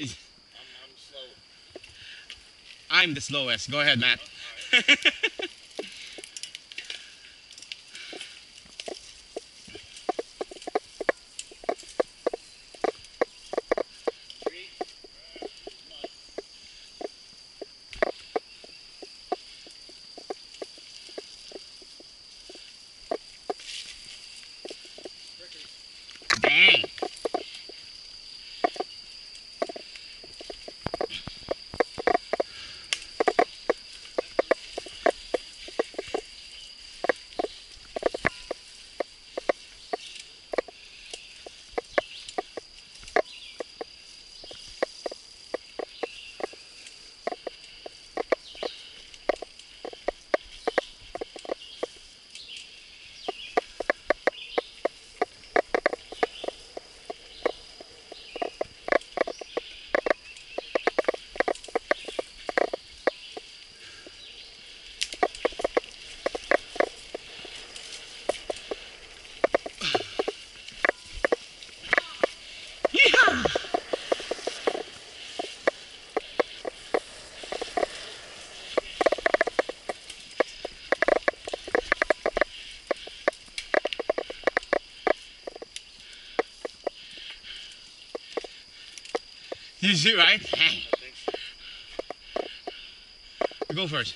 I'm, I'm slow. I'm the slowest. Go ahead, Matt. You shoot, right? Go first.